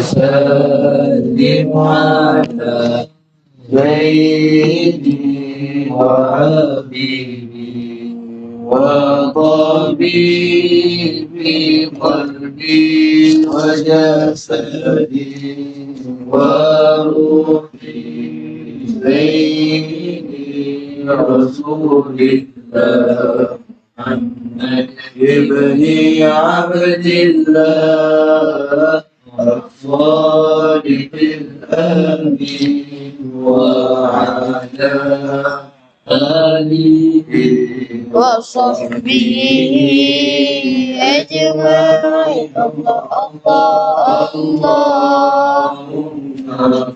وسلم على سيدي وحبيبي وطبيبي قلبي وجسدي وروحي سيدي رسول الله محمد ابن عبد الله الصادق الأمين وعلى آله وصحبه أجمعين. الله الله الله اللهم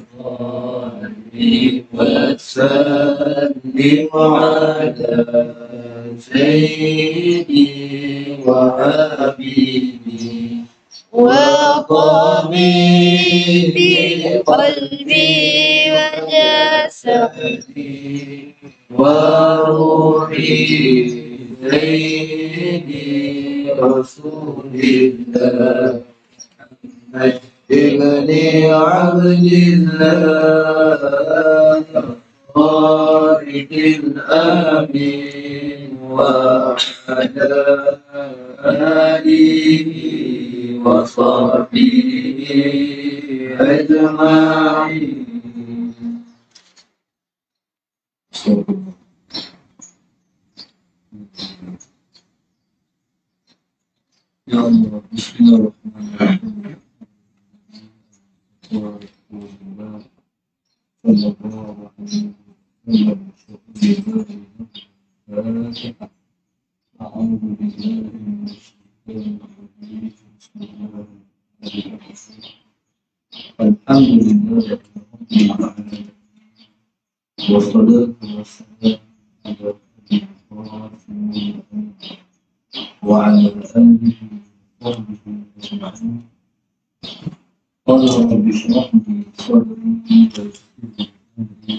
صل وسلم على سيدي وحبيبي وطبيبي قلبي وجسدي وروحي سيدي رسول الله. محمد ابن عبد الله خالق الأمين وعلى آله وصحبه أجمعين Ya Allah, Bismillahirrahmanirrahim. أعوذ بالله من الشيطان الرجيم بسم الله الرحمن الرحيم الحمد لله رب العالمين والصلاة والسلام على وعلى آله وصحبه أجمعين قال رب اشرح لي صدري ويسر لي أمري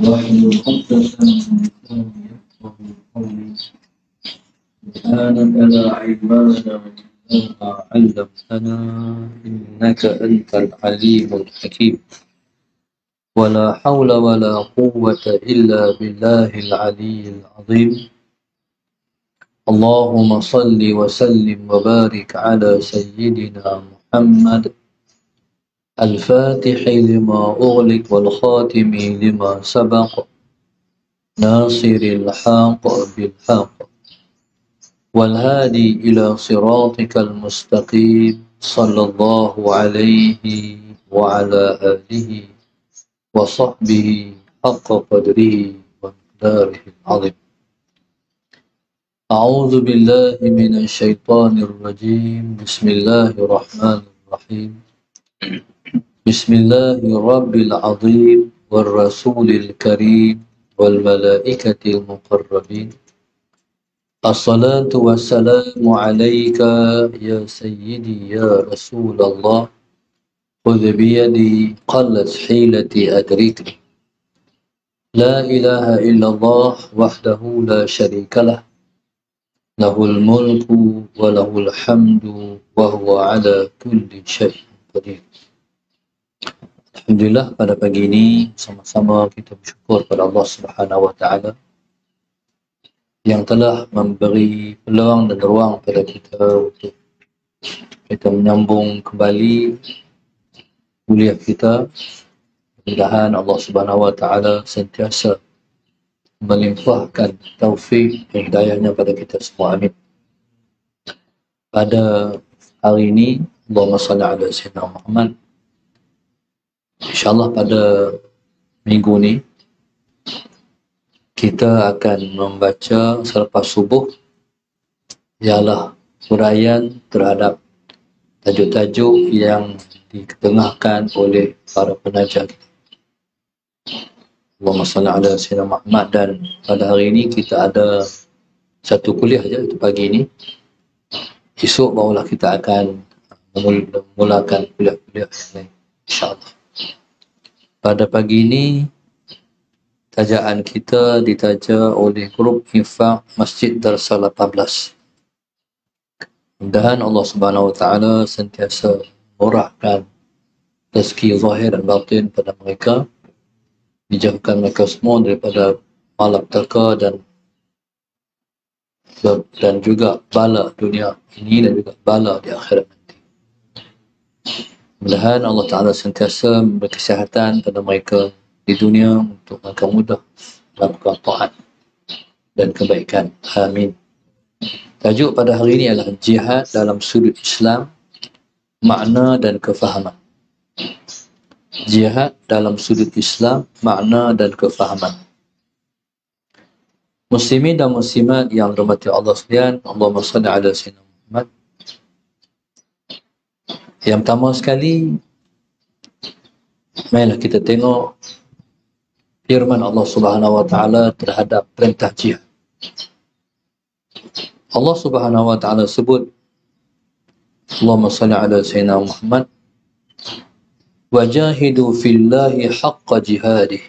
واحلل عقدة من لساني يفقهوا قولي سبحانك لا علم لنا علمتنا إنك أنت العليم الحكيم. ولا حول ولا قوة إلا بالله العلي العظيم. اللهم صل وسلم وبارك على سيدنا محمد. الفاتح لما أغلق والخاتم لما سبق. ناصر الحق بالحق. والهادي إلى صراطك المستقيم صلى الله عليه وعلى آله وصحبه حق قدره ومقداره العظيم. أعوذ بالله من الشيطان الرجيم. بسم الله الرحمن الرحيم. بسم الله الرب العظيم والرسول الكريم والملائكة المقربين. الصلاة والسلام عليك يا سيدي يا رسول الله خذ بيدي قلت حيلتي أدرك لا إله إلا الله وحده لا شريك له له الملك وله الحمد وهو على كل شيء قدير الحمد لله pada pagi ini sama-sama kita bersyukur kepada Allah Subhanahu wa taala yang telah memberi peluang dan ruang pada kita untuk kita menyambung kembali kuliah kita. Mudah-mudahan Allah Subhanahu Wa Taala sentiasa melimpahkan taufik dan hidayahnya pada kita semua. Amin. Pada hari ini, Allahumma salli ala Sayyidina Muhammad. InsyaAllah pada minggu ni, kita akan membaca selepas subuh ialah huraian terhadap tajuk-tajuk yang diketengahkan oleh para penajar. Allahumma salli ala Sayyidina Muhammad dan pada hari ini kita ada satu kuliah saja itu pagi ini. Esok barulah kita akan memulakan kuliah-kuliah yang lain. InsyaAllah. Pada pagi ini, tajaan kita ditaja oleh grup infak Masjid Darsa 18. Mudah-mudahan Allah Subhanahu Wa Taala sentiasa murahkan rezeki zahir dan batin pada mereka dijauhkan mereka semua daripada malapetaka dan dan juga bala dunia ini dan juga bala di akhirat nanti. Mudah-mudahan Allah Ta'ala sentiasa memberi kesihatan pada mereka di dunia untuk mereka mudah melakukan taat dan kebaikan. Amin. Tajuk pada hari ini adalah jihad dalam sudut Islam, makna dan kefahaman. Jihad dalam sudut Islam, makna dan kefahaman. Muslimin dan muslimat yang dirahmati Allah sekalian, Allahumma salli ala sayyidina Muhammad. Yang pertama sekali, marilah kita tengok firman Allah Subhanahu wa taala terhadap perintah jihad. Allah Subhanahu wa taala sebut Allahumma salli ala sayyidina Muhammad wajahidu fillahi haqqa jihadih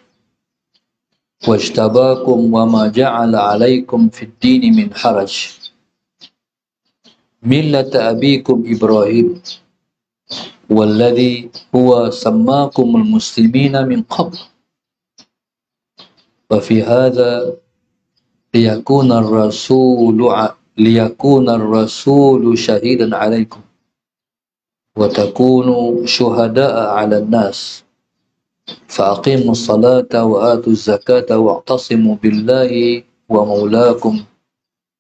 wajtabakum wa ma ja'ala alaikum fid din min haraj millata abikum Ibrahim والذي هو سماكم المسلمين من قبل وفي هذا ليكون الرسول ليكون الرسول شهيدا عليكم وتكونوا شهداء على الناس. فأقيموا الصلاة وآتوا الزكاة واعتصموا بالله ومولاكم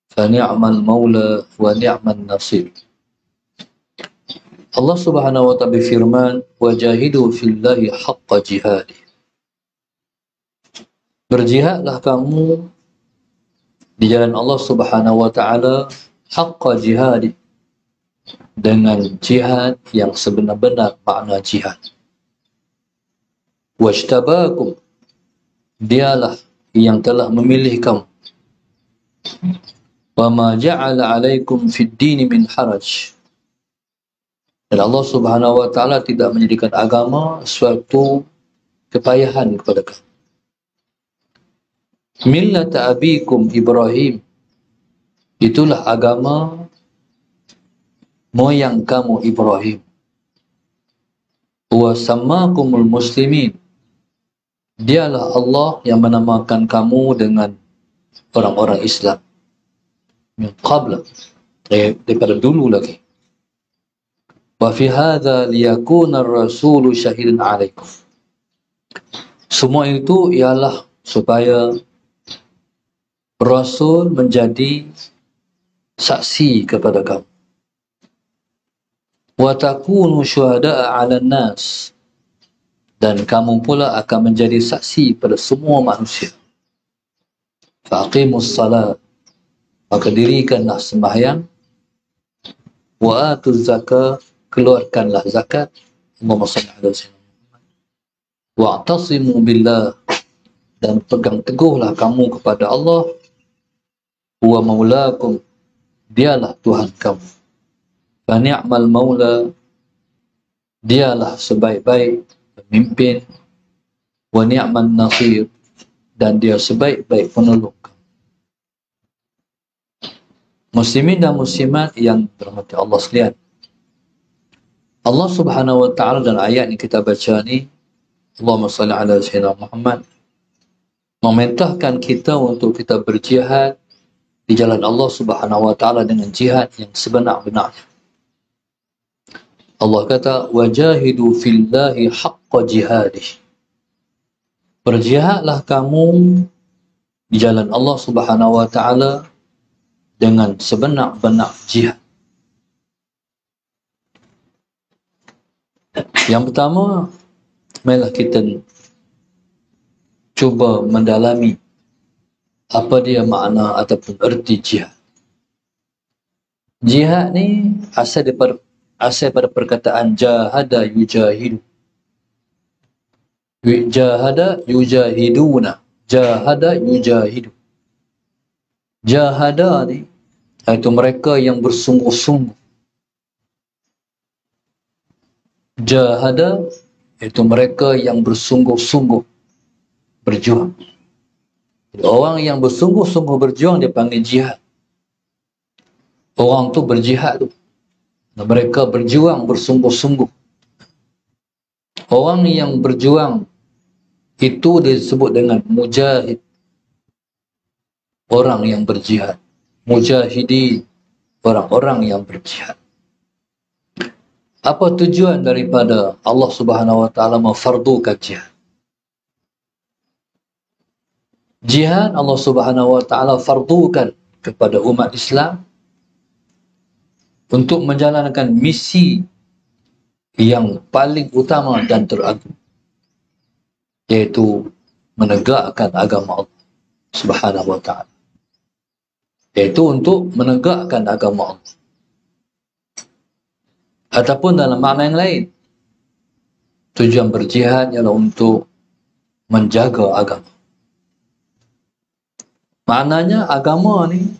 فنعم المولى ونعم النصير. الله سبحانه وتعالى بفرمان وجاهدوا في الله حق جهاده. Berjihadlah kamu di jalan Allah Subhanahu wa taala haqqa jihad dengan jihad yang sebenar-benar makna jihad. Wajtabakum dialah yang telah memilih kamu. Wa ma ja'ala 'alaikum fid din min haraj. Dan Allah Subhanahu wa taala tidak menjadikan agama suatu kepayahan kepada kamu millat abikum Ibrahim. Itulah agama moyang kamu Ibrahim. Wa sammakumul muslimin. Dialah Allah yang menamakan kamu dengan orang-orang Islam. Min qabla. Daripada dulu lagi. Wa fi hadha liyakuna ar-rasulu shahidan 'alaikum. Semua itu ialah supaya Rasul menjadi saksi kepada kamu. Wa takunu syuhada'a 'alan nas. Dan kamu pula akan menjadi saksi pada semua manusia. Faqimus salat. Maka dirikanlah sembahyang. Wa atuz zakat keluarkanlah zakat. Allahumma salli ala sayyidina wa'tasimu billah. Dan pegang teguhlah kamu kepada Allah huwa maulakum. Dialah Tuhan kamu. Fa ni'mal maula. Dialah sebaik-baik pemimpin. Wa ni'man nasir dan dia sebaik-baik penolong muslimin dan muslimat yang dirahmati Allah sekalian. Allah Subhanahu wa taala dan ayat yang kita baca ni Allahumma salli ala sayyidina Muhammad memerintahkan kita untuk kita berjihad di jalan Allah Subhanahu wa taala dengan jihad yang sebenar-benarnya. Allah kata wajahidu fillahi haqqa jihadih. Berjihadlah kamu di jalan Allah Subhanahu wa taala dengan sebenar-benar jihad. Yang pertama, marilah kita cuba mendalami apa dia makna ataupun erti jihad. Jihad ni asal daripada asal pada perkataan jahada yujahidu. Jahada yujahiduna. Jahada yujahidu. Jahada ni iaitu mereka yang bersungguh-sungguh. Jahada iaitu mereka yang bersungguh-sungguh berjuang. Orang yang bersungguh-sungguh berjuang dia panggil jihad. Orang tu berjihad tu. Mereka berjuang bersungguh-sungguh. Orang yang berjuang itu disebut dengan mujahid. Orang yang berjihad. Mujahidi orang-orang yang berjihad. Apa tujuan daripada Allah Subhanahu wa taala memfardukan jihad jihad Allah Subhanahu wa taala fardukan kepada umat Islam untuk menjalankan misi yang paling utama dan teragung yaitu menegakkan agama Allah Subhanahu wa taala. Yaitu untuk menegakkan agama Allah. Ataupun dalam makna yang lain tujuan berjihad ialah untuk menjaga agama maknanya agama ni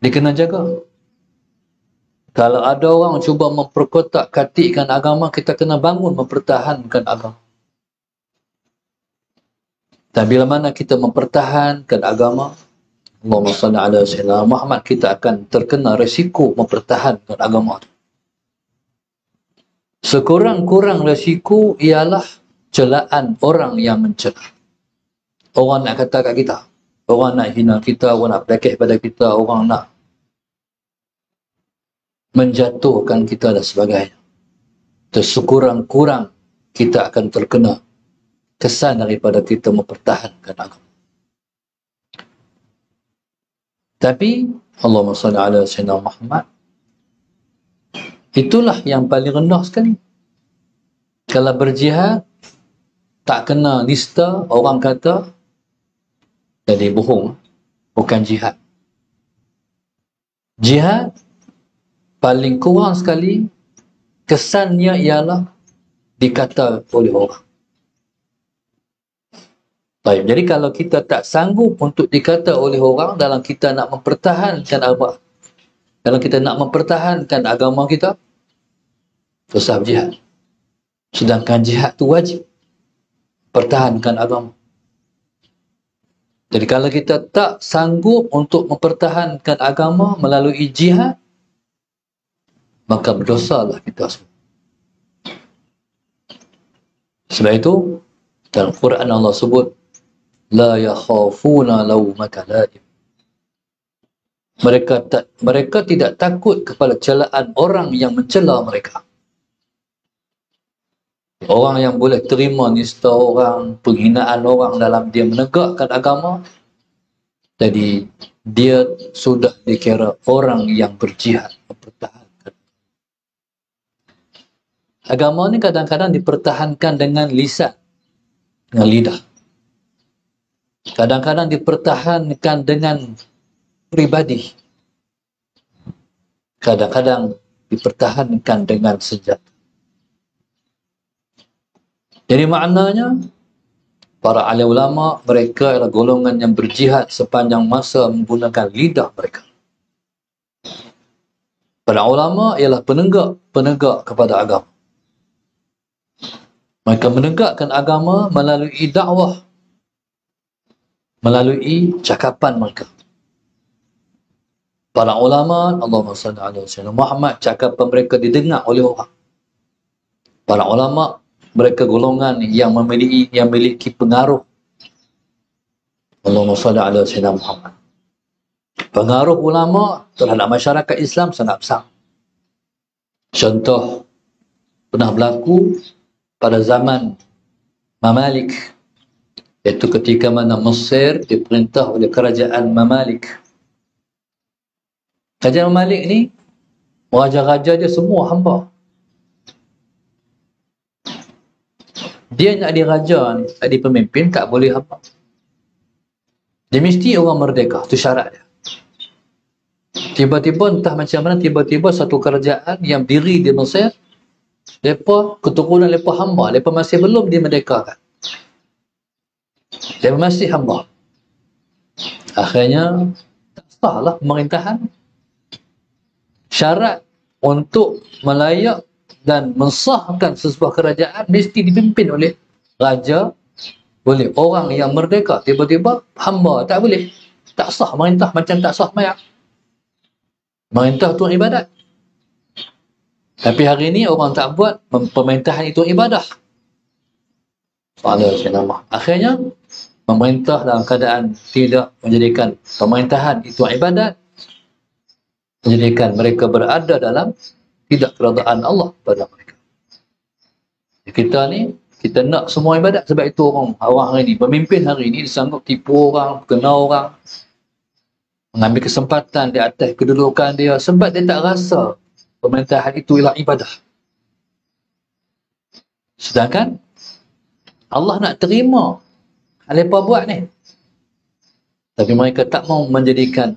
dikena jaga kalau ada orang cuba memperkotak katikkan agama, kita kena bangun mempertahankan agama. Dan bila mana kita mempertahankan agama, Allahumma salli ala sayyidina Muhammad, kita akan terkena resiko mempertahankan agama. Sekurang-kurang resiko ialah celaan orang yang mencela. Orang nak kata kat kita. Orang nak hina kita, orang nak pelakih pada kita, orang nak menjatuhkan kita dan sebagainya. Tersekurang-kurang kita akan terkena kesan daripada kita mempertahankan agama. Tapi Allahumma salli ala sayyidina Muhammad itulah yang paling rendah sekali. Kalau berjihad tak kena lista orang kata jadi bohong bukan jihad. Jihad paling kurang sekali kesannya ialah dikata oleh orang. Baik, jadi kalau kita tak sanggup untuk dikata oleh orang dalam kita nak mempertahankan agama, dalam kita nak mempertahankan agama kita, susah berjihad. Sedangkan jihad tu wajib. Pertahankan agama. Jadi kalau kita tak sanggup untuk mempertahankan agama melalui jihad, maka berdosalah kita semua. Sebab itu dalam Quran Allah sebut la yakhafuna lawmata laim. Mereka tak mereka tidak takut kepada celaan orang yang mencela mereka. Orang yang boleh terima nista orang, penghinaan orang dalam dia menegakkan agama, jadi dia sudah dikira orang yang berjihad, bertahan agama ni kadang-kadang dipertahankan dengan lisan dengan lidah. Kadang-kadang dipertahankan dengan pribadi kadang-kadang dipertahankan dengan senjata jadi maknanya para ahli ulama mereka adalah golongan yang berjihad sepanjang masa menggunakan lidah mereka para ulama ialah penegak penegak kepada agama mereka menegakkan agama melalui dakwah. Melalui cakapan mereka. Para ulama, ala sayyidina Muhammad, cakapan mereka didengar oleh orang. Para ulama, mereka golongan yang memiliki yang memiliki pengaruh. Allahumma salli ala sayyidina Muhammad. Pengaruh ulama terhadap masyarakat Islam sangat besar. Contoh pernah berlaku pada zaman Mamalik iaitu ketika mana Mesir diperintah oleh kerajaan Mamalik kerajaan Mamalik ni raja-raja dia semua hamba dia nak di raja ni nak di pemimpin tak boleh hamba dia mesti orang merdeka tu syarat dia tiba-tiba entah macam mana tiba-tiba satu kerajaan yang diri di Mesir Lepa keturunan lepa hamba, lepa masih belum dimerdekakan. Lepa masih hamba. Akhirnya tak sahlah pemerintahan. Syarat untuk melayak dan mensahkan sesebuah kerajaan mesti dipimpin oleh raja, oleh orang yang merdeka. Tiba-tiba hamba tak boleh. Tak sah merintah macam tak sah mayat. Merintah tu ibadat. Tapi hari ini orang tak buat pem- pemerintahan itu ibadah. Akhirnya pemerintah dalam keadaan tidak menjadikan pemerintahan itu ibadat menjadikan mereka berada dalam tidak keredaan Allah pada mereka. Kita ni kita nak semua ibadat sebab itu orang orang hari ni pemimpin hari ni disanggup tipu orang, kenal orang mengambil kesempatan di atas kedudukan dia sebab dia tak rasa pemerintahan itu ialah ibadah. Sedangkan Allah nak terima apa buat ni. Tapi mereka tak mau menjadikan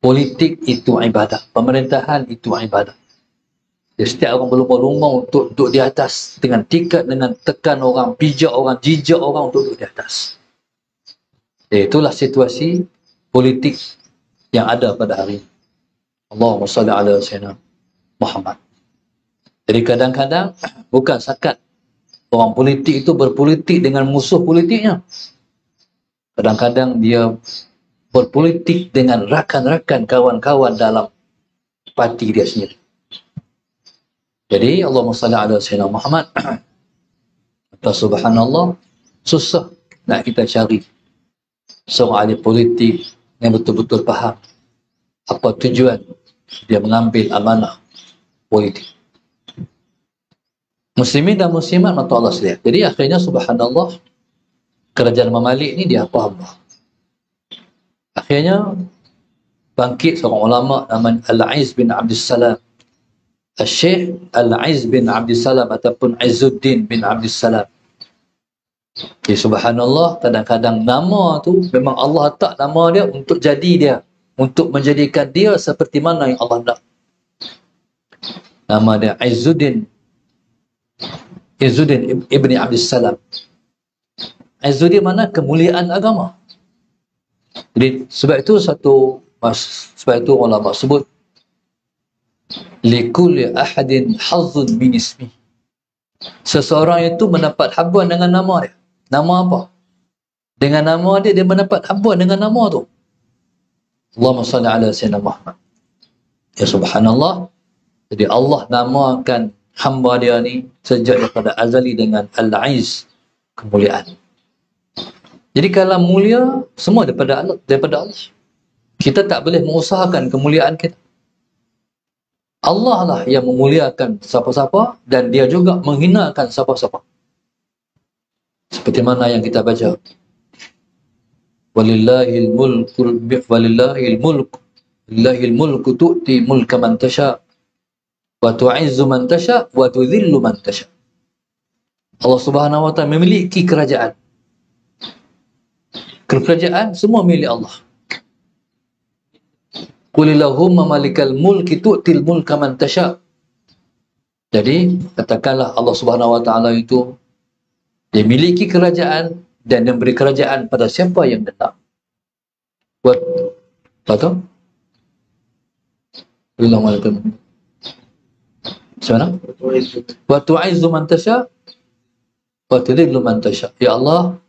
politik itu ibadah. Pemerintahan itu ibadah. Jadi setiap orang berlumba-lumba untuk duduk di atas dengan tiket, dengan tekan orang, pijak orang, jijak orang untuk duduk di atas. Jadi itulah situasi politik yang ada pada hari ini. Allahumma salli ala Sayyidina Muhammad. Jadi kadang-kadang bukan sakat orang politik itu berpolitik dengan musuh politiknya. Kadang-kadang dia berpolitik dengan rakan-rakan kawan-kawan dalam parti dia sendiri. Jadi Allahumma salli ala Sayyidina Muhammad. Atau subhanallah susah nak kita cari seorang ahli politik yang betul-betul faham apa tujuan dia mengambil amanah politik. Muslimin dan muslimat mata Allah sekalian. Jadi akhirnya subhanallah kerajaan Mamalik ni dia apa Allah. Akhirnya bangkit seorang ulama nama Al-Aiz bin Abdul Salam. Al-Syekh Al-Aiz bin Abdul Salam ataupun Izzuddin bin Abdul Salam. Jadi subhanallah kadang-kadang nama tu memang Allah tak nama dia untuk jadi dia. Untuk menjadikan dia seperti mana yang Allah nak. Nama dia Izzuddin Izzuddin Ibni Abdul Salam. Izzuddin mana kemuliaan agama. Jadi sebab itu satu sebab itu ulama sebut likulli ahadin hazzun min ismi. Seseorang itu mendapat habuan dengan nama dia. Nama apa? Dengan nama dia dia mendapat habuan dengan nama tu. Allahumma salli ala sayyidina Muhammad. Ya subhanallah. Jadi Allah namakan hamba dia ni sejak daripada azali dengan Al-Aiz kemuliaan. Jadi kalau mulia semua daripada Allah, daripada Allah. Kita tak boleh mengusahakan kemuliaan kita. Allah lah yang memuliakan siapa-siapa dan dia juga menghinakan siapa-siapa. Seperti mana yang kita baca. Walillahil mulku walillahil mulku Lillahil mulku tu'ti mulka man tasha wa tu'izzu man tasha wa tudhillu man tasha. Allah Subhanahu wa taala memiliki kerajaan. Kerajaan semua milik Allah. Qulillahumma malikal mulki tu'til mulka man tasha. Jadi katakanlah Allah Subhanahu wa taala itu dia miliki kerajaan dan memberi kerajaan pada siapa yang dia Buat? Qulillahu malikal Macam mana? Wa tu'izzu man tasha wa tudhillu man tasha. Ya Allah,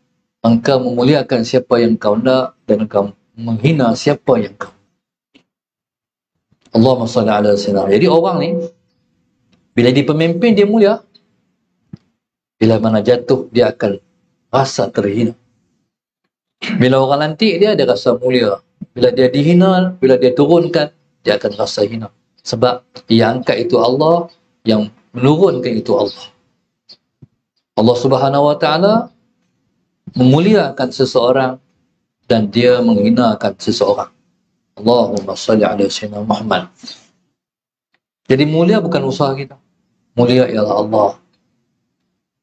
engkau memuliakan siapa yang kau nak dan engkau menghina siapa yang kau Allahumma salli ala sayyidina. Jadi orang ni bila dia pemimpin dia mulia. Bila mana jatuh dia akan rasa terhina. Bila orang lantik dia dia rasa mulia. Bila dia dihina, bila dia turunkan dia akan rasa hina. Sebab yang angkat itu Allah, yang menurunkan itu Allah. Allah Subhanahu wa taala memuliakan seseorang dan dia menghinakan seseorang. Allahumma salli ala sayyidina Muhammad. Jadi mulia bukan usaha kita. Mulia ialah Allah.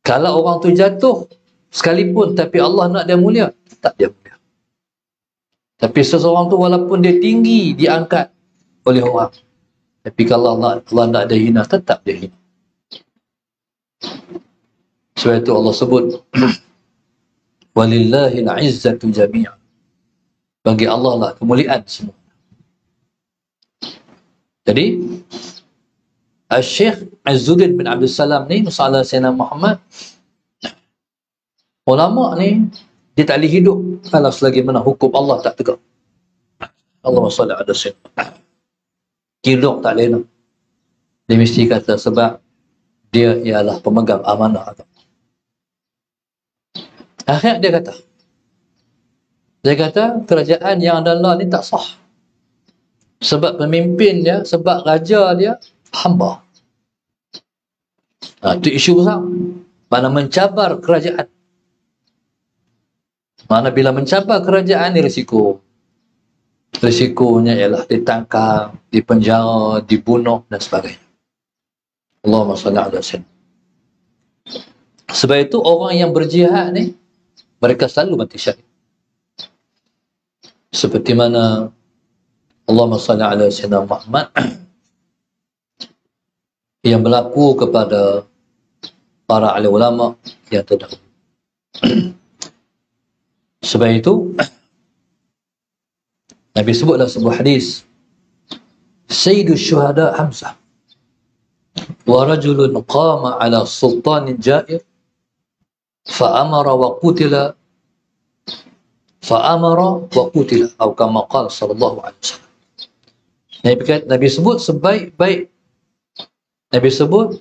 Kalau orang tu jatuh sekalipun tapi Allah nak dia mulia, tak dia mulia. Tapi seseorang tu walaupun dia tinggi diangkat oleh orang. Tapi kalau Allah, Allah nak dia hina, tetap dia hina. Sebab itu Allah sebut Walillahil izzatu jami'an. Bagi Allah lah kemuliaan semua. Jadi Al-Syekh Azzuddin bin Abdul Salam ni masalah Sayyidina Muhammad ulama ni dia tak boleh hidup kalau selagi mana hukum Allah tak tegak. Allah salli ala sayyidina. Kilok tak boleh nak. Dia mesti kata sebab dia ialah pemegang amanah agama. Akhirnya dia kata, dia kata kerajaan yang adalah ni tak sah. Sebab pemimpin dia, sebab raja dia hamba. Ha, itu isu besar. Mana mencabar kerajaan. Mana bila mencabar kerajaan ni risiko. Risikonya ialah ditangkap, dipenjara, dibunuh dan sebagainya. Allahumma salli ala sallam. Sebab itu orang yang berjihad ni mereka selalu mati syahid. Seperti mana Allahumma salli ala sayyidina Muhammad yang berlaku kepada para ahli ulama yang terdahulu. Sebab itu Nabi sebut dalam sebuah hadis Sayyidus syuhada Hamzah wa rajulun qama ala sultanin jair wa qutila fa'amara wa qutila atau kama qala sallallahu alaihi wasallam Nabi kata Nabi sebut sebaik-baik. Nabi sebut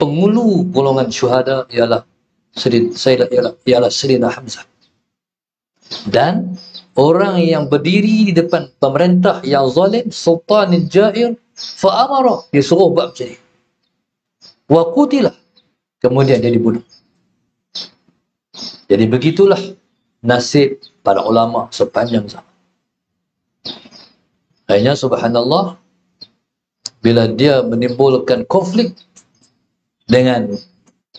pengulu golongan syuhada ialah Sedin, saya ialah, ialah Sedina Hamzah. Dan orang yang berdiri di depan pemerintah yang zalim sultan jair fa'amara dia suruh buat macam ni. Wa qutila. Kemudian dia dibunuh jadi begitulah nasib para ulama sepanjang zaman. Hanya subhanallah bila dia menimbulkan konflik dengan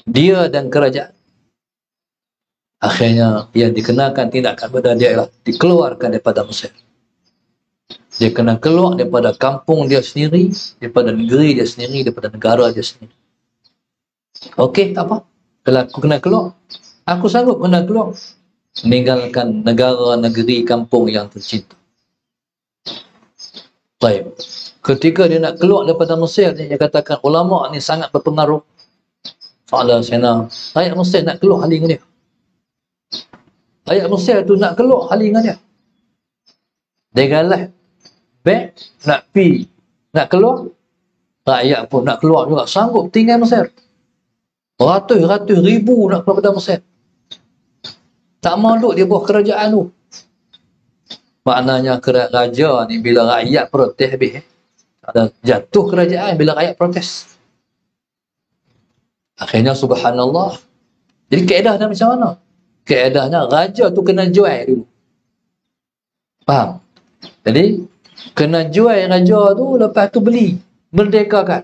dia dan kerajaan akhirnya yang dikenakan tindakan pada dia ialah dikeluarkan daripada Mesir. Dia kena keluar daripada kampung dia sendiri, daripada negeri dia sendiri, daripada negara dia sendiri. Okey, tak apa. Aku kena keluar, aku sanggup kena keluar meninggalkan negara, negeri, kampung yang tercinta. Baik. Ketika dia nak keluar daripada Mesir, dia katakan ulama ni sangat berpengaruh. Fa'ala sena. Rakyat Mesir nak keluar dengan dia. Rakyat Mesir tu nak keluar dengan dia. Dia galah. Baik, nak pi, nak keluar. Rakyat pun nak keluar juga. Sanggup tinggal Mesir. Ratus-ratus ribu nak keluar daripada Mesir. Tak malu dia buat kerajaan tu. Maknanya raja ni bila rakyat protes habis. Eh? Ada jatuh kerajaan bila rakyat protes. Akhirnya subhanallah. Jadi keedah dia macam mana? Keedahnya raja tu kena jual dulu. Faham? Jadi kena jual raja tu lepas tu beli. Merdekakan.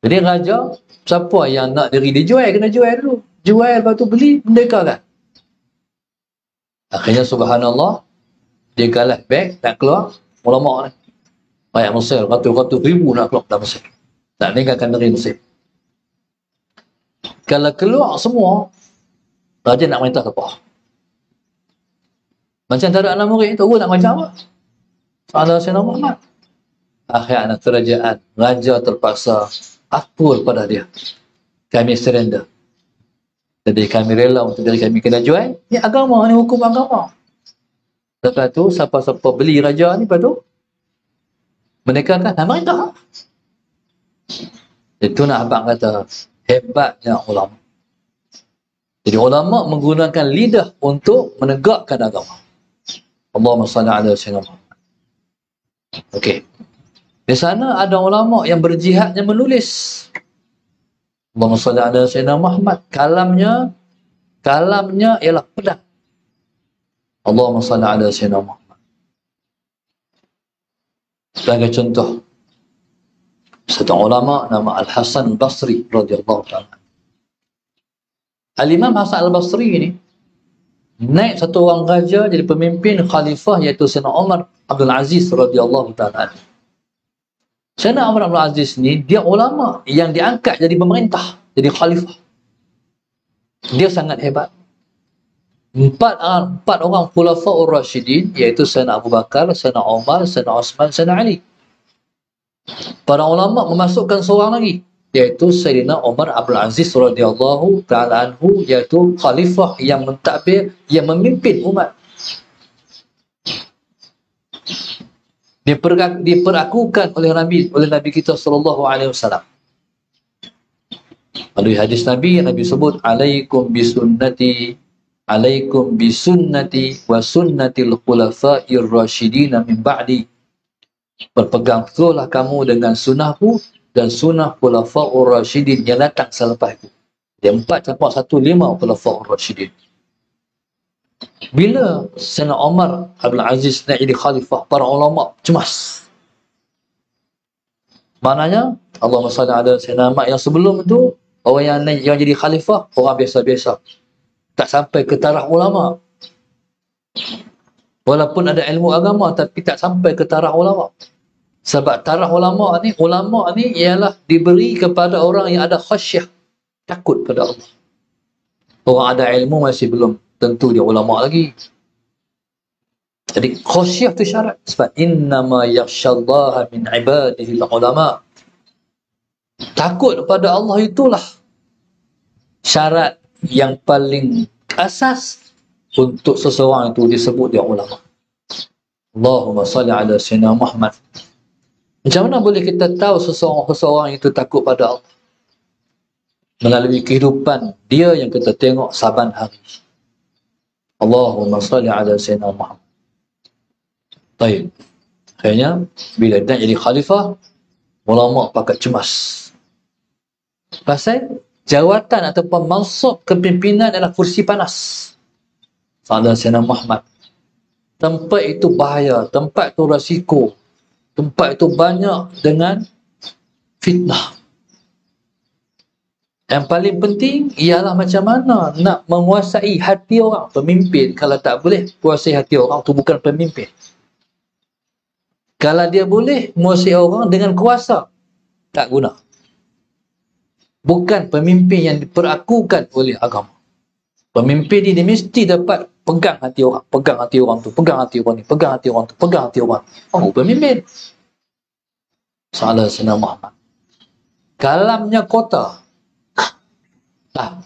Jadi raja siapa yang nak diri dia jual kena jual dulu jual lepas tu beli merdeka kan? Akhirnya subhanallah dia galah beg nak keluar ulama ni. Banyak Mesir ratus-ratus ribu nak keluar dari Mesir. Nak meninggalkan negeri Mesir. Kalau keluar semua raja nak minta apa macam tak ada anak murid tu nak macam apa? Ada Sayyidina Muhammad akhirnya kerajaan raja terpaksa akur pada dia. Kami surrender jadi kami rela untuk diri kami kena jual. Ni agama ni hukum agama. Lepas tu siapa-siapa beli raja ni lepas tu mereka kan nama mereka. Itu nak abang kata hebatnya ulama. Jadi ulama menggunakan lidah untuk menegakkan agama. Allahumma salli ala sayyidina Muhammad. Okey. Di sana ada ulama yang berjihad yang menulis Allahumma salli ala Sayyidina Muhammad. Kalamnya, kalamnya ialah pedang. Allahumma salli ala Sayyidina Muhammad. Sebagai contoh, satu ulama nama Al-Hasan Basri radhiyallahu ta'ala. Al-Imam Hasan Al-Basri ini naik satu orang raja jadi pemimpin khalifah iaitu Sayyidina Umar Abdul Aziz radhiyallahu ta'ala. Sayyidina Umar Abdul Aziz ni dia ulama yang diangkat jadi pemerintah, jadi khalifah. Dia sangat hebat. Empat, empat orang khulafaur rasyidin iaitu Sayyidina Abu Bakar, Sayyidina Umar, Sayyidina Osman, Sayyidina Ali. Para ulama memasukkan seorang lagi iaitu Sayyidina Umar Abdul Aziz radhiyallahu taala anhu iaitu khalifah yang mentadbir yang memimpin umat Diper, diperakukan oleh Nabi oleh Nabi kita sallallahu alaihi wasallam. Lalu hadis Nabi Nabi sebut alaikum bisunnati alaikum bisunnati wa sunnatil khulafa'ir rasyidin min ba'di. Berpegang tegurlah kamu dengan sunnahku dan sunnah khulafa'ur rasyidin yang datang selepasku dia empat campak satu lima khulafa'ur rasyidin bila Sayyidina Umar Abdul Aziz nak jadi khalifah para ulama cemas maknanya Allah SWT ada Sayyidina Ahmad yang sebelum itu orang yang, yang jadi khalifah orang biasa-biasa tak sampai ke taraf ulama. Walaupun ada ilmu agama tapi tak sampai ke taraf ulama. Sebab taraf ulama ni, ulama ni ialah diberi kepada orang yang ada khasyah. Takut pada Allah. Orang ada ilmu masih belum tentu dia ulama lagi. Jadi khasyah tu syarat. Sebab innama yakshallaha min ibadihi ulama. Takut pada Allah itulah syarat yang paling asas untuk seseorang itu disebut dia ulama. Allahumma salli ala Sayyidina Muhammad. Macam mana boleh kita tahu seseorang-seseorang itu takut pada Allah? Melalui kehidupan dia yang kita tengok saban hari. Allahumma salli ala Sayyidina Muhammad. Baik. Akhirnya, bila dia jadi khalifah, ulama pakat cemas. Pasal jawatan ataupun mansub kepimpinan adalah kursi panas. Sada Sayyidina Muhammad. Tempat itu bahaya, tempat itu rasiko. Tempat itu banyak dengan fitnah. Yang paling penting ialah macam mana nak menguasai hati orang. Pemimpin kalau tak boleh kuasai hati orang tu bukan pemimpin. Kalau dia boleh menguasai orang dengan kuasa tak guna bukan pemimpin yang diperakukan oleh agama. Pemimpin ini mesti dapat pegang hati orang, pegang hati orang tu, pegang hati orang ni, pegang hati orang tu, pegang hati orang. Oh, pemimpin. Salah Sina Muhammad. Kalamnya kota. Ah.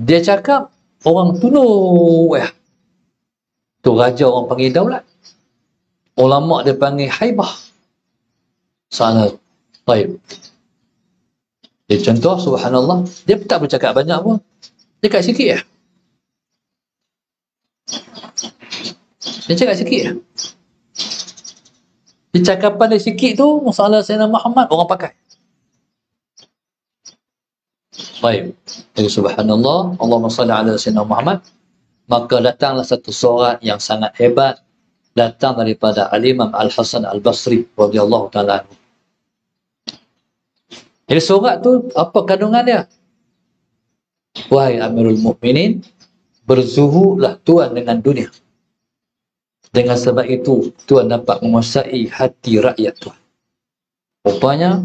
Dia cakap orang tunduk ya. Tu raja orang panggil daulat. Ulama dia panggil haibah. Salah. Baik. Dia contoh subhanallah, dia tak bercakap banyak pun. Cakap sikit ya. Dia cakap sikit ya. Dia cakapan dia sikit tu, masalah Sayyidina Muhammad, orang pakai. Baik. Jadi subhanallah, Allahumma salli ala Sayyidina Muhammad. Maka datanglah satu surat yang sangat hebat datang daripada Al-Imam Al-Hasan Al-Basri radhiyallahu taala. Jadi surat tu apa kandungan dia? Wahai Amirul Mukminin, berzuhudlah Tuhan dengan dunia. Dengan sebab itu, Tuhan dapat menguasai hati rakyat Tuhan. Rupanya,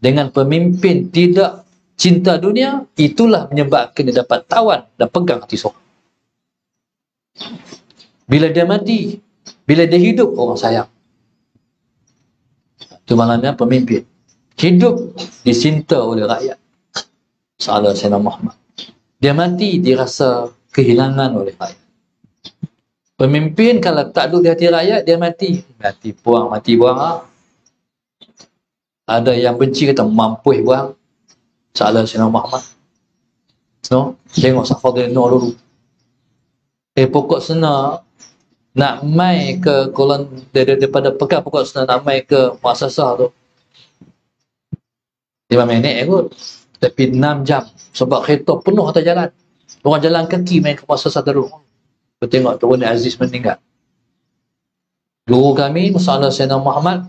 dengan pemimpin tidak cinta dunia, itulah menyebabkan dia dapat tawan dan pegang hati seorang. Bila dia mati, bila dia hidup, orang sayang. Itu malamnya pemimpin hidup disinta oleh rakyat. Salah Sayyidina Muhammad. Dia mati dirasa kehilangan oleh rakyat. Pemimpin kalau tak duduk di hati rakyat, dia mati. Mati buang, mati buang. Ada yang benci kata mampu buang. Salah Sayyidina Muhammad. No? Tengok Safadil Nur dulu. Eh pokok senar nak mai ke kolon daripada pekat pokok senar nak mai ke muasasah tu 5 minit kot tapi 6 jam sebab kereta penuh atas jalan orang jalan kaki main ke masa satu kita tengok turun Aziz meninggal guru kami Musalah Sayyidina Muhammad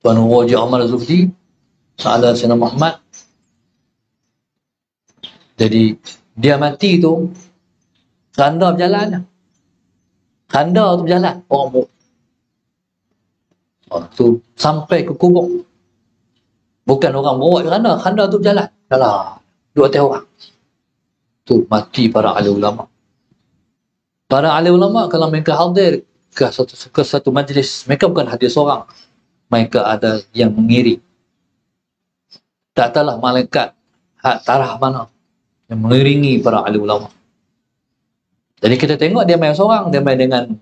Tuan Wajib Amal Zufdi Musalah Sayyidina Muhammad jadi dia mati tu kanda berjalan kanda tu berjalan orang oh, tu sampai ke kubur Bukan orang bawa ke sana, khanda tu berjalan. Dalah, dua atas orang. Tu mati para ahli ulama. Para ahli ulama kalau mereka hadir ke satu, ke satu majlis, mereka bukan hadir seorang. Mereka ada yang mengiring. Tak tahulah malaikat hak tarah mana yang mengiringi para ahli ulama. Jadi kita tengok dia main seorang, dia main dengan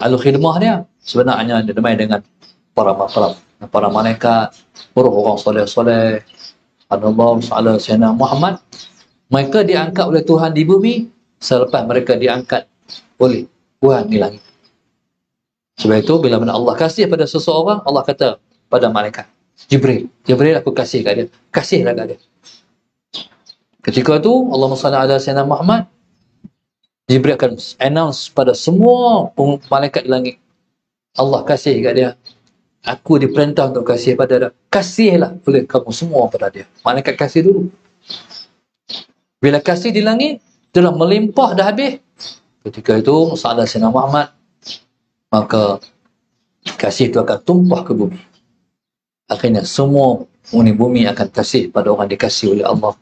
ahlu khidmah dia sebenarnya dia demai dengan para para para malaikat, para orang soleh-soleh, Allah Taala Sayyidina Muhammad. Mereka diangkat oleh Tuhan di bumi selepas mereka diangkat oleh Tuhan di langit. Sebab itu bila mana Allah kasih pada seseorang, Allah kata pada malaikat, Jibril, Jibril aku kasih kat dia. Kasihlah kat dia. Ketika itu Allah SWT ala Sayyidina Muhammad Jibril akan announce pada semua malaikat di langit Allah kasih kat dia. Aku diperintah untuk kasih pada dia. Kasihlah oleh kamu semua pada dia. Malaikat kasih dulu. Bila kasih di langit telah melimpah dah habis. Ketika itu Sa'adah Sayyidina Muhammad maka kasih itu akan tumpah ke bumi. Akhirnya semua bumi akan kasih pada orang dikasih oleh Allah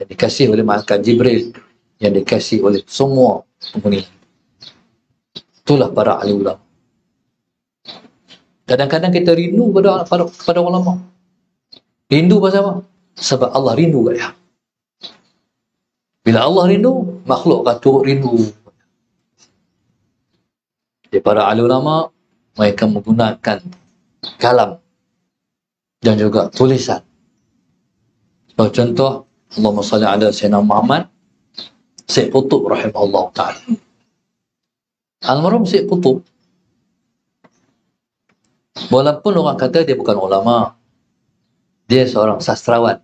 yang dikasih oleh malaikat Jibril yang dikasih oleh semua penghuni. Itulah para ahli ulama kadang-kadang kita rindu pada pada, pada ulama rindu pasal apa? sebab Allah rindu kat dia. Bila Allah rindu makhluk akan turut rindu. Jadi para ahli ulama mereka menggunakan kalam dan juga tulisan. Contoh Allahumma salli ala Sayyidina Muhammad Syed Qutub rahimahullah ta'ala. Almarhum Syed Qutub. Walaupun orang kata dia bukan ulama dia seorang sastrawan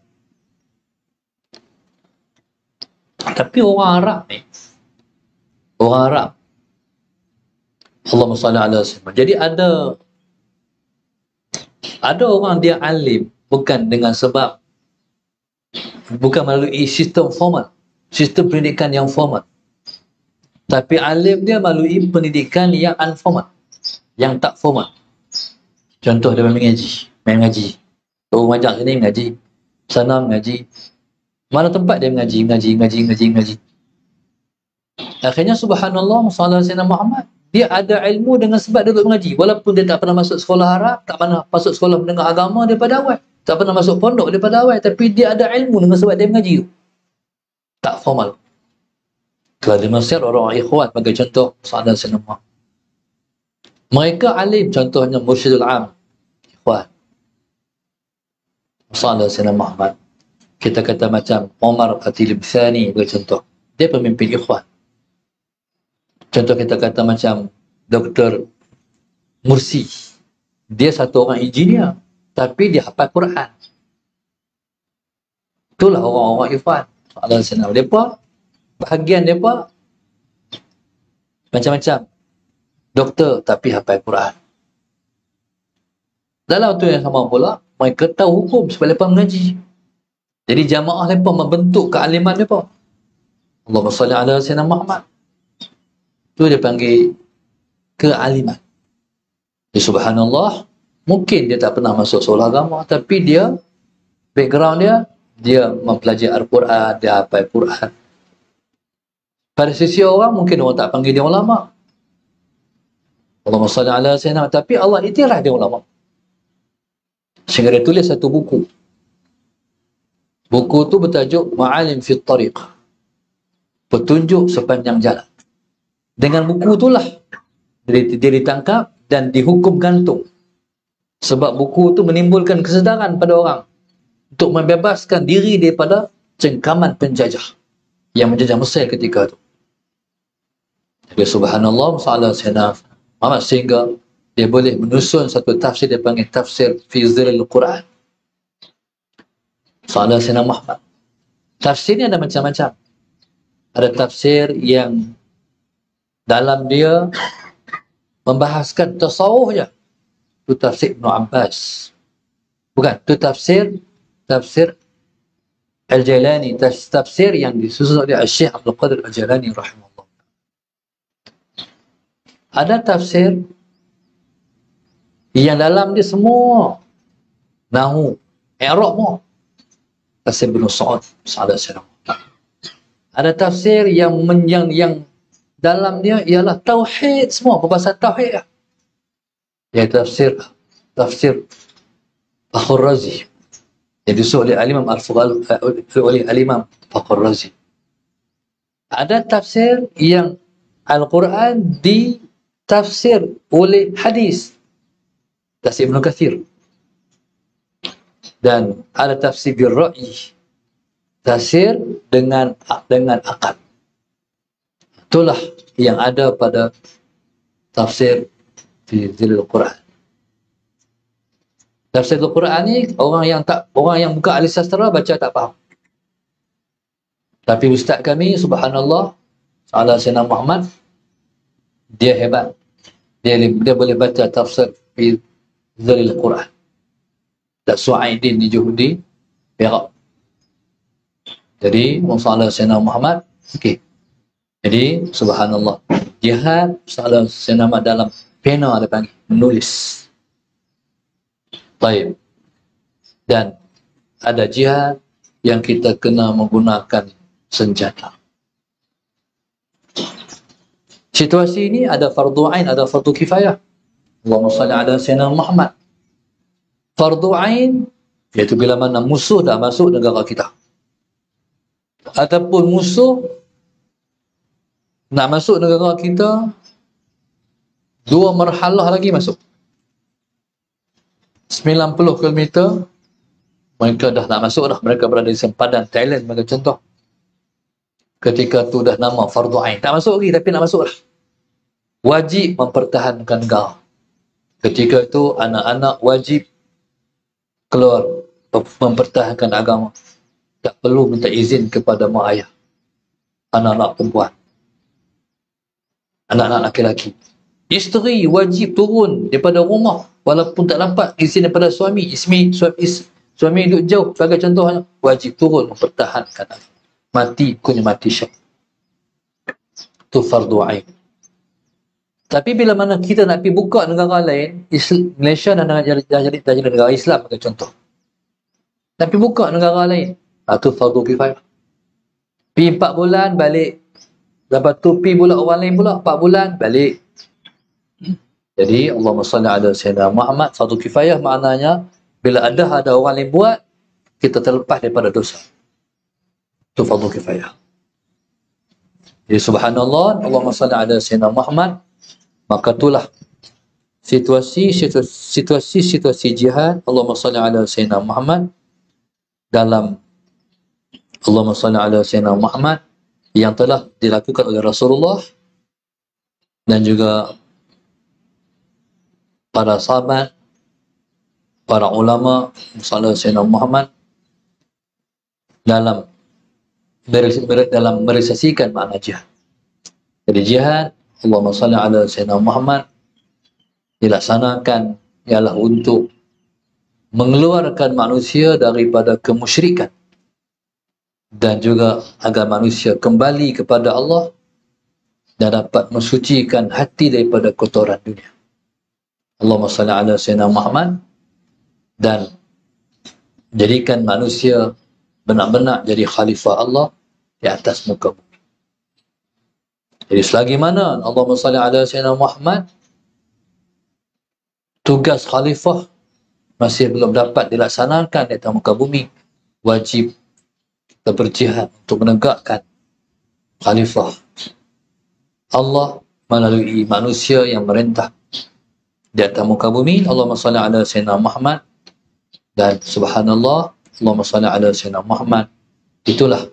tapi orang Arab ni orang Arab Allahumma salli ala Sayyidina jadi ada ada orang dia alim bukan dengan sebab bukan melalui sistem formal. Sistem pendidikan yang formal. Tapi alim dia melalui pendidikan yang unformal yang tak formal. Contoh dia main ngaji. Main ngaji. Tu majak sini mengaji sana mengaji mana tempat dia mengaji mengaji mengaji mengaji mengaji akhirnya subhanallah sallallahu alaihi Muhammad dia ada ilmu dengan sebab dia duduk mengaji walaupun dia tak pernah masuk sekolah Arab tak pernah masuk sekolah mendengar agama daripada awal tak pernah masuk pondok daripada awal tapi dia ada ilmu dengan sebab dia mengaji tu. Tak formal. Kalau di Mesir orang ikhwan bagi contoh Sa'adan Sinamah mereka alim contohnya Mursyidul Am. Ikhwan. Sa'adan Sinamah Ahmad. Kita kata macam Omar Atilib Thani bagi contoh. Dia pemimpin ikhwan. Contoh kita kata macam Dr. Mursi. Dia satu orang engineer tapi dia hafal Quran. Itulah orang-orang Ifan. Soalan senang. Mereka, bahagian mereka, macam-macam. Doktor tapi hafal Quran. Dalam waktu yang sama pula, mereka tahu hukum sebab mereka mengaji. Jadi jamaah mereka membentuk kealiman mereka. Allahumma salli ala Sayyidina Muhammad. Itu dia panggil kealiman. Ya subhanallah, mungkin dia tak pernah masuk sekolah agama tapi dia background dia dia mempelajari Al-Quran dia hafal Quran pada sisi orang mungkin orang tak panggil dia ulama. Allahumma salli ala sayyidina. Tapi Allah itiraf dia ulama. Sehingga dia tulis satu buku. Buku tu bertajuk Ma'alim fi Tariq. Petunjuk sepanjang jalan. Dengan buku itulah dia ditangkap dan dihukum gantung sebab buku itu menimbulkan kesedaran pada orang untuk membebaskan diri daripada cengkaman penjajah yang menjajah Mesir ketika itu. Jadi subhanallah salah Sayyidina Muhammad sehingga dia boleh menyusun satu tafsir dia panggil tafsir fi zilal Quran. Salah Sayyidina Muhammad. Tafsir ni ada macam-macam. Ada tafsir yang dalam dia membahaskan tasawuf je itu tafsir Ibn Abbas. Bukan itu tafsir tafsir Al-Jalani tafsir yang disusun oleh Syekh Abdul Qadir Al-Jalani rahimahullah. Ada tafsir yang dalam dia semua. Nahu i'rab mu tafsir Ibn Sa'ad Sa'ad ada tafsir yang yang yang dalam dia ialah tauhid semua. Pembahasan tauhid lah yang tafsir tafsir Fakhur Razi yang disuruh oleh Al-Imam Al-Fughal eh, oleh Al-Imam Fakhur Razi ada tafsir yang Al-Quran di tafsir oleh hadis. Tafsir Ibn Kathir. Dan ada tafsir bil ra'i tafsir dengan dengan akal itulah yang ada pada tafsir di Zilul Quran. Tafsir Al-Quran ni orang yang tak orang yang bukan ahli sastra baca tak faham. Tapi ustaz kami subhanallah Salah Sayyidina Muhammad dia hebat. Dia, dia boleh baca tafsir fi Zalil Quran. Tak Su'aidin di Juhudi Perak. Jadi masalah Sayyidina Muhammad okey. Jadi subhanallah jihad masalah Sayyidina Muhammad dalam pena ada panggil menulis baik dan ada jihad yang kita kena menggunakan senjata Situasi ini ada fardu ain, ada fardu kifayah. Allahumma salli ala Sayyidina Muhammad. Fardu ain, iaitu bila mana musuh dah masuk negara kita. Ataupun musuh nak masuk negara kita, dua marhalah lagi masuk. 90 km, mereka dah nak masuk dah. Mereka berada di sempadan Thailand, bagi contoh. Ketika tu dah nama fardu ain. Tak masuk lagi tapi nak masuk lah wajib mempertahankan kau. Ketika itu anak-anak wajib keluar mempertahankan agama. Tak perlu minta izin kepada mak ayah. Anak-anak perempuan. Anak-anak laki-laki. Isteri wajib turun daripada rumah walaupun tak dapat izin daripada suami. Ismi, suami, suami duduk jauh sebagai contohnya. Wajib turun mempertahankan. Mati kunya mati syak. Itu fardu ain. Tapi bila mana kita nak pergi buka negara lain, Islam, Malaysia dah, dah, jadi, dah, jadi, dah jadi negara Islam bagi contoh. Nak pergi buka negara lain, itu ah, fardu kifayah. Pergi empat bulan, balik. Lepas tu pergi pula orang lain pula, empat bulan, balik. Jadi, Allahumma salli ala Sayyidina Muhammad, fardu kifayah maknanya, bila ada ada orang lain buat, kita terlepas daripada dosa. Itu fardu kifayah. Jadi, subhanallah, Allahumma salli ala Sayyidina Muhammad, maka itulah situasi situasi situasi jihad Allahumma salli ala sayyidina Muhammad dalam Allahumma salli ala sayyidina Muhammad yang telah dilakukan oleh Rasulullah dan juga para sahabat para ulama sallallahu sayyidina Muhammad dalam dalam merealisasikan makna jihad. Jadi jihad Allahumma salli ala Sayyidina Muhammad dilaksanakan ialah untuk mengeluarkan manusia daripada kemusyrikan dan juga agar manusia kembali kepada Allah dan dapat mensucikan hati daripada kotoran dunia. Allahumma salli ala Sayyidina Muhammad dan jadikan manusia benar-benar jadi khalifah Allah di atas muka bumi. Jadi selagi mana Allah salli ala Sayyidina Muhammad tugas khalifah masih belum dapat dilaksanakan di atas muka bumi wajib kita berjihad untuk menegakkan khalifah Allah melalui manusia yang merintah di atas muka bumi Allah salli ala Sayyidina Muhammad. Dan subhanallah Allah salli ala Sayyidina Muhammad. Itulah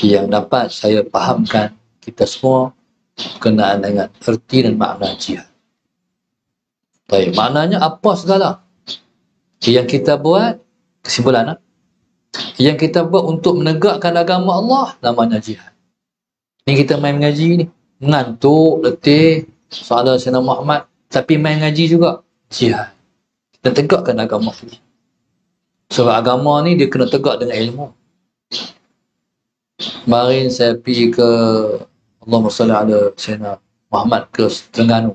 yang dapat saya pahamkan kita semua kenaan dengan erti dan makna jihad. Baik, maknanya apa segala? Yang kita buat, kesimpulan, yang kita buat untuk menegakkan agama Allah, namanya jihad. Ni kita main mengaji ni, ngantuk, letih, salah Sayyidina Muhammad, tapi main ngaji juga, jihad. Kita tegakkan agama Allah. Sebab agama ni dia kena tegak dengan ilmu. Kemarin saya pergi ke Allahumma salli ala Sayyidina Muhammad ke Terengganu.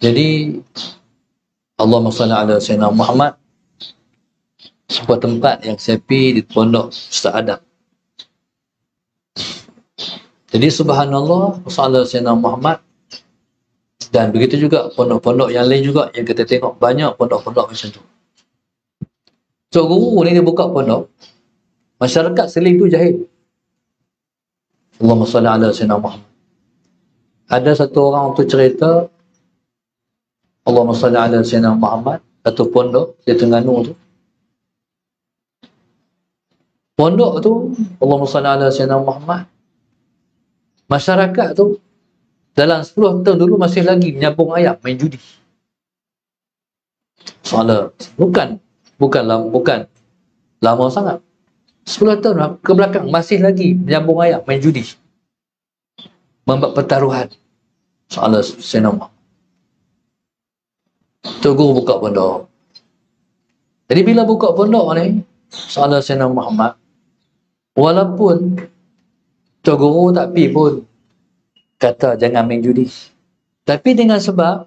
Jadi Allahumma salli ala Sayyidina Muhammad sebuah tempat yang saya pergi di pondok Ustaz Adam. Jadi subhanallah sallallahu Sayyidina Muhammad dan begitu juga pondok-pondok yang lain juga yang kita tengok banyak pondok-pondok macam tu. So guru ni dia buka pondok masyarakat seling tu jahil. Allahumma salli ala sayyidina Muhammad. ada satu orang tu cerita Allahumma salli ala Sayyidina Muhammad satu pondok di Terengganu tu pondok tu Allahumma salli ala Sayyidina Muhammad masyarakat tu dalam 10 tahun dulu masih lagi menyambung ayam main judi. Soalan bukan bukan lama, bukan lama sangat. 10 tahun ke belakang masih lagi menyambung ayam main judi. Membuat pertaruhan. Soalan Sayyidina Muhammad tu guru buka pondok. Jadi bila buka pondok ni soalan Sayyidina Muhammad walaupun Tok Guru tak pi pun kata jangan main judi. Tapi dengan sebab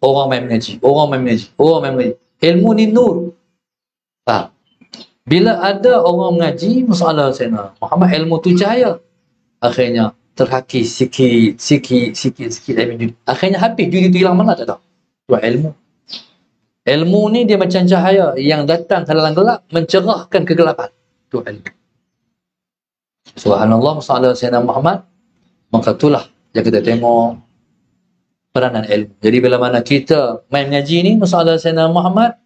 orang main mengaji, orang main mengaji, orang main mengaji. Ilmu ni nur. Tak. Bila ada orang mengaji, masalah saya Muhammad ilmu tu cahaya. Akhirnya terhakis sikit, sikit, sikit, sikit main judi. Akhirnya habis judi tu hilang mana tak tahu. Tu ilmu. Ilmu ni dia macam cahaya yang datang ke dalam gelap mencerahkan kegelapan. Tu ilmu. Subhanallah, masalah Sayyidina Muhammad. Maka itulah yang kita tengok peranan ilmu. Jadi bila mana kita main mengaji ni, masalah Sayyidina Muhammad,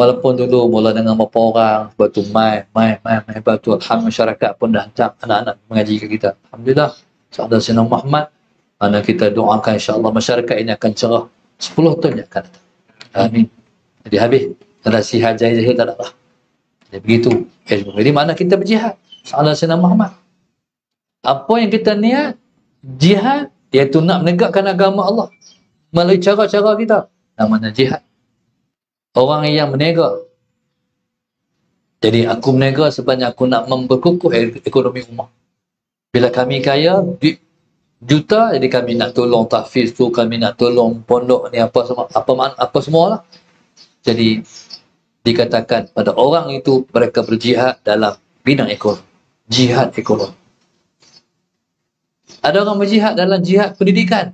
walaupun dulu mula dengan beberapa orang, tu main, main, main, sebab tu Alhamdulillah masyarakat pun dah hantar anak-anak mengaji ke kita. Alhamdulillah, masalah Sayyidina Muhammad, mana kita doakan insyaAllah masyarakat ini akan cerah 10 tahun yang akan datang. Amin. Jadi habis, nasihat jahil-jahil tak ada lah. Jadi begitu. Jadi mana kita berjihad? Salah Sayyidina Muhammad. Apa yang kita niat? Jihad, iaitu nak menegakkan agama Allah. Melalui cara-cara kita. Namanya jihad. Orang yang menega. Jadi aku menega sebabnya aku nak memperkukuh ekonomi rumah. Bila kami kaya, duit juta, jadi kami nak tolong tahfiz tu, kami nak tolong pondok ni, apa semua, apa, apa semua lah. Jadi, dikatakan pada orang itu mereka berjihad dalam bidang ekonomi jihad ekonomi. Ada orang berjihad dalam jihad pendidikan.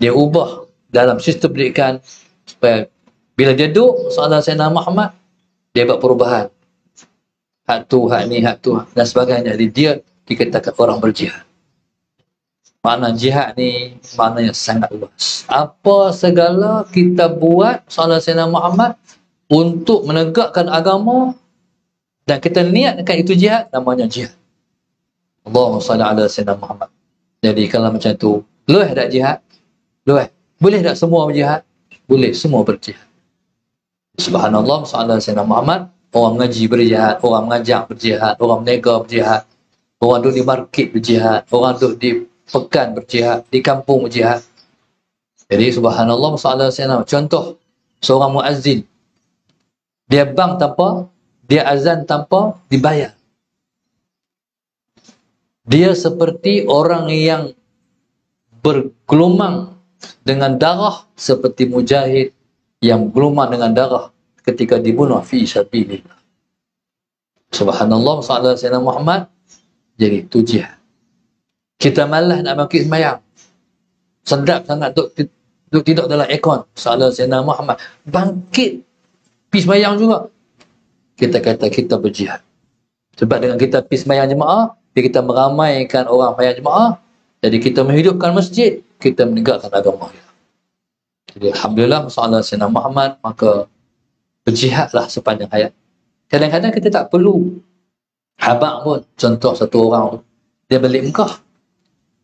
Dia ubah dalam sistem pendidikan supaya bila dia duduk soalan Sayyidina Muhammad, dia buat perubahan. Hak tu, hak ni, hak tu dan sebagainya. Jadi dia dikatakan orang berjihad. Mana jihad ni maknanya sangat luas. Apa segala kita buat soalan Sayyidina Muhammad untuk menegakkan agama dan kita niatkan itu jihad namanya jihad. Allahumma salli ala sayyidina Muhammad. Jadi kalau macam tu luah tak jihad? Luah boleh tak semua berjihad? Boleh semua berjihad. Subhanallah salli ala Muhammad. Orang mengaji berjihad orang mengajar berjihad orang menega berjihad orang duduk di market berjihad orang duduk di pekan berjihad di kampung berjihad. Jadi subhanallah salli ala sayyidina contoh seorang muazzin. Dia bang tanpa dia azan tanpa dibayar. Dia seperti orang yang bergelumang dengan darah seperti mujahid yang bergelumang dengan darah ketika dibunuh fi sabilillah. Subhanallah sallallahu alaihi Muhammad jadi tujiah. Kita malas nak bangkit sembahyang. Sedap sangat duk, duk tidak dalam ekon. Sallallahu alaihi Muhammad bangkit pergi sembahyang juga kita kata kita berjihad. Sebab dengan kita pergi sembahyang jemaah, kita meramaikan orang sembahyang jemaah, jadi kita menghidupkan masjid, kita menegakkan agama kita. Jadi Alhamdulillah, masalah Sayyidina Muhammad, maka berjihadlah sepanjang hayat. Kadang-kadang kita tak perlu habak pun. Contoh satu orang dia balik Mekah.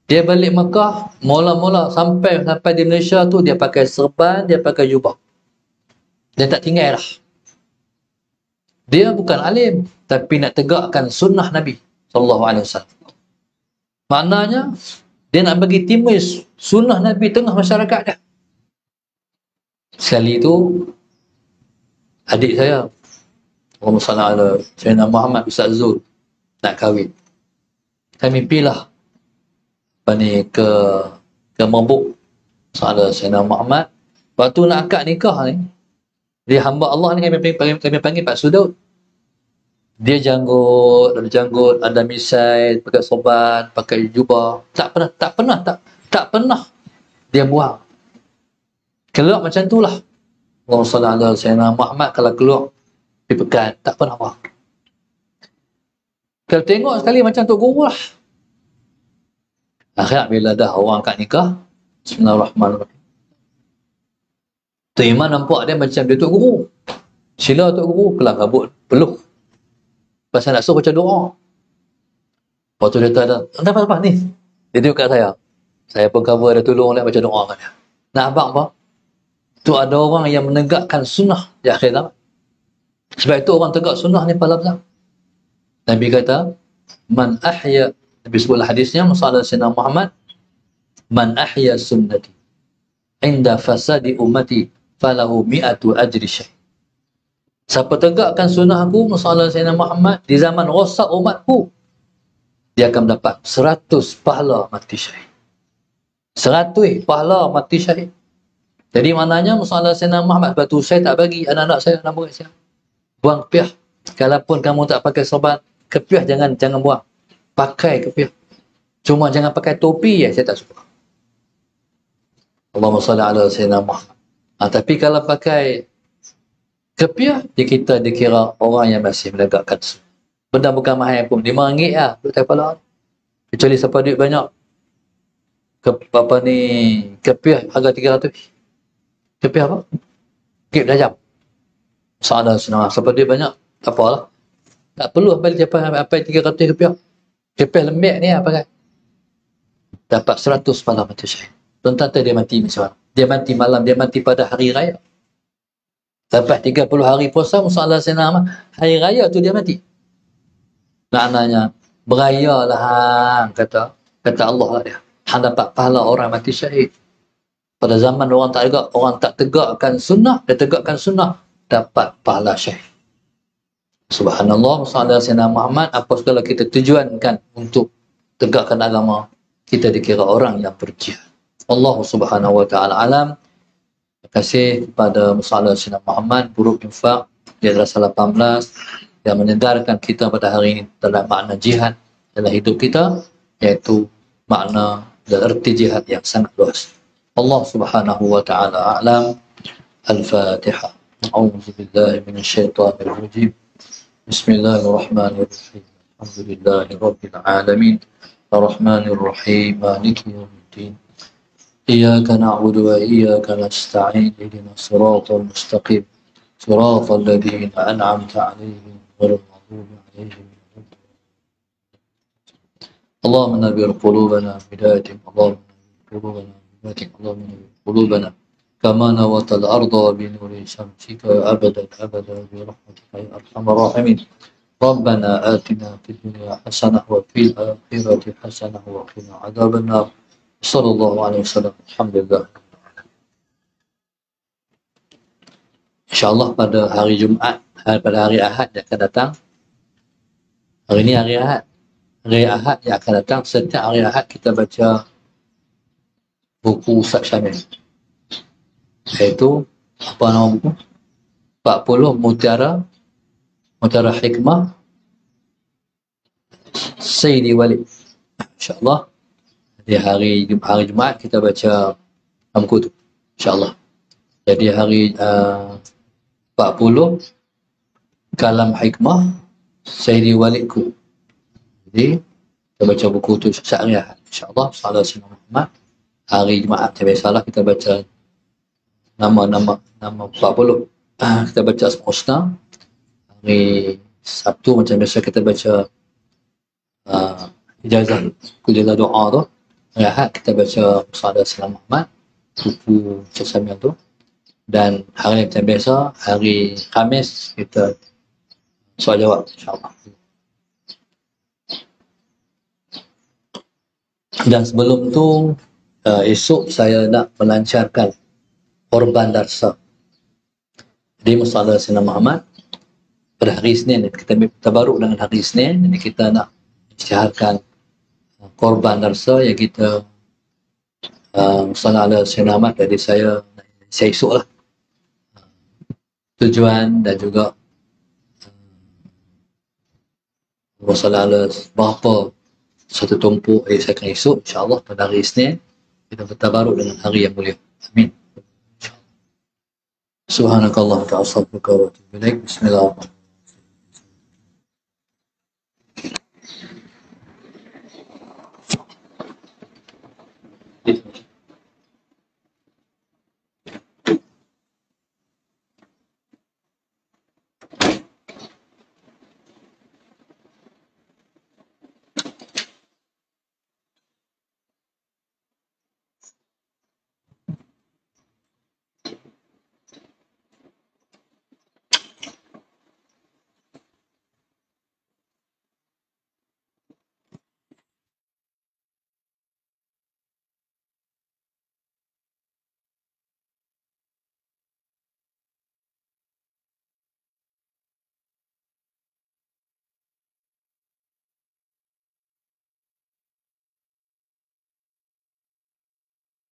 Dia balik Mekah, mula-mula sampai sampai di Malaysia tu, dia pakai serban, dia pakai jubah. Dia tak tinggal lah. Dia bukan alim tapi nak tegakkan sunnah Nabi sallallahu alaihi wasallam. Maknanya dia nak bagi timus sunnah Nabi tengah masyarakat dia. Sekali itu adik saya Allahumma salli ala Sayyidina Muhammad Ustaz Zul nak kahwin. Kami pilih apa ni ke ke Mabuk Sayyidina Muhammad Waktu nak akad nikah ni dia hamba Allah ni kami panggil, kami panggil Pak Sudaud. Dia janggut, ada janggut, ada misai, pakai soban, pakai jubah. Tak pernah, tak pernah, tak tak pernah dia buang. Keluar macam tu lah. Allah sallallahu alaihi wasallam Muhammad kalau keluar di pekan, tak pernah buang. Kalau tengok sekali macam tu guru lah. Akhirat bila dah orang kat nikah, Bismillahirrahmanirrahim. Tu Iman nampak dia macam dia Tok Guru. Sila Tok Guru, kelang kabut, peluk. Pasal nak suruh baca doa. Lepas tu dia kata, apa apa ni? Dia tengok kat saya. Saya pun cover dia tolong dia baca doa kan dia. Nak abang apa? Tu ada orang yang menegakkan sunnah di akhir zaman. Sebab itu orang tegak sunnah ni pahala besar. Nabi kata, Man ahya, Nabi sebut hadisnya, masalah Sayyidina Muhammad, Man ahya sunnati, inda fasadi umati, falahu mi'atu ajri syahid. Siapa tegakkan sunnah aku, masalah Sayyidina Muhammad, di zaman rosak umatku, dia akan mendapat seratus pahala mati syahid. Seratus pahala mati syahid. Jadi maknanya masalah Sayyidina Muhammad, sebab tu saya tak bagi anak-anak saya nak buat siapa buang kepiah. Kalaupun kamu tak pakai sobat, kepiah jangan jangan buang. Pakai kepiah. Cuma jangan pakai topi ya, saya tak suka. Allahumma salli ala sayyidina Muhammad. Ha, tapi kalau pakai kepiah, dia kita dikira orang yang masih menegakkan sunnah. Benda bukan mahal pun. Lima ringgit lah. Duk kepala. Kecuali siapa duit banyak. Ke, apa ni, kepiah harga tiga ratus. Kepiah apa? Kip dah jam salah senang sebab dia banyak tak apalah tak perlu ambil siapa apa 300 rupiah kepeh lembek ni apa kan dapat 100 malam mati syahid tuan-tuan dia mati macam mana dia mati malam dia mati pada hari raya. Dapat 30 hari puasa masalah senang hari raya tu dia mati. Maknanya beraya lah kata kata Allah lah dia. Hang dapat pahala orang mati syahid. Pada zaman orang tak tegak orang tak tegakkan sunnah dia tegakkan sunnah dapat pahala syekh. Subhanallah, sallallahu alaihi Muhammad, apa segala kita tujuankan untuk tegakkan agama, kita dikira orang yang berjihad. Allah subhanahu wa ta'ala alam. Terima kasih kepada Musallah Sina Muhammad, buruk infak, di adalah 18, yang menyedarkan kita pada hari ini tentang makna jihad dalam hidup kita, iaitu makna dan erti jihad yang sangat luas. Allah subhanahu wa ta'ala alam. Al-Fatihah. أعوذ بالله من الشيطان الرجيم بسم الله الرحمن الرحيم الحمد لله رب العالمين الرحمن الرحيم مالك يوم الدين إياك نعبد وإياك نستعين اهدنا الصراط المستقيم. صراط الذين أنعمت عليهم غير المغضوب عليهم اللهم نبر قلوبنا بهدايتك اللهم نبر قلوبنا بهدايتك اللهم نبر قلوبنا كما نوت الأرض بنور شمسك أبدا أبدا برحمتك يا أرحم الراحمين. ربنا آتنا في الدنيا حسنة وفي الآخرة حسنة وقنا عذاب النار. sallallahu alaihi wasallam. Alhamdulillah. InsyaAllah pada hari Jumaat, pada hari Ahad yang akan datang. Hari ini hari Ahad. Hari Ahad yang akan datang. Setiap hari Ahad kita baca buku Ustaz Syamil. Iaitu, apa nama buku? 40 Mutiara, Mutiara Hikmah, Sayyidi Walid. InsyaAllah. Allah di hari hari Jumaat kita baca buku tu insyaAllah. Jadi hari uh, 40 kalam hikmah Sayyidi Walidku jadi kita baca buku tu sehari insyaAllah. Salah Sayyidina Muhammad. Hari Jumaat biasalah kita baca nama-nama nama 40 ah, kita baca Asma hari Sabtu macam biasa kita baca uh, ijazah kuliah doa tu Ahad kita baca Musadah Salam Muhammad buku Cesamil tu. Dan hari macam biasa hari Khamis kita soal jawab insyaAllah. Dan sebelum tu uh, esok saya nak melancarkan korban darsa di Musalah Sina Muhammad pada hari Isnin kita terbaru dengan hari Isnin jadi kita nak isytiharkan korban rasa yang kita uh, salah ala selamat dari saya saya esok lah tujuan dan juga uh, salah ala berapa satu tumpuk yang saya akan esok insyaAllah pada hari Isnin kita bertabaruk dengan hari yang mulia. Amin. Subhanakallah wa ta'asabuka wa ta'asabuka wa